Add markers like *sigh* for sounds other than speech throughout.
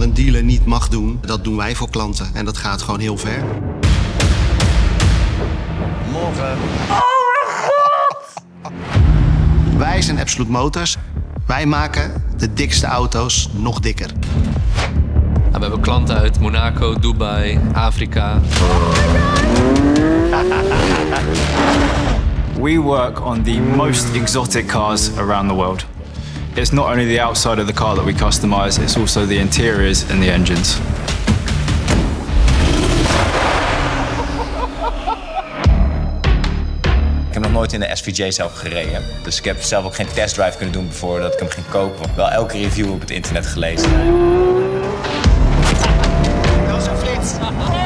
een dealer niet mag doen, dat doen wij voor klanten. En dat gaat gewoon heel ver. Morgen. Wij zijn Absolute Motors. Wij maken de dikste auto's nog dikker. we hebben klanten uit Monaco, Dubai, Afrika. *laughs* We work on the most exotic cars around the world. It's not only the outside of the car that we customize, it's also the interiors and the engines. Ik heb nog nooit in de SVJ zelf gereden. Dus ik heb zelf ook geen testdrive kunnen doen voordat ik hem ging kopen. Wel elke review op het internet gelezen.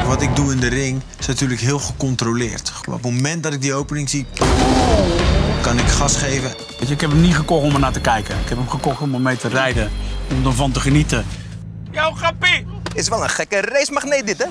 Wat ik doe in de ring is natuurlijk heel gecontroleerd. Op het moment dat ik die opening zie, kan ik gas geven. Weet je, ik heb hem niet gekocht om er naar te kijken. Ik heb hem gekocht om ermee te rijden, om ervan te genieten. Jouw grappie! Is wel een gekke racemagneet dit, hè?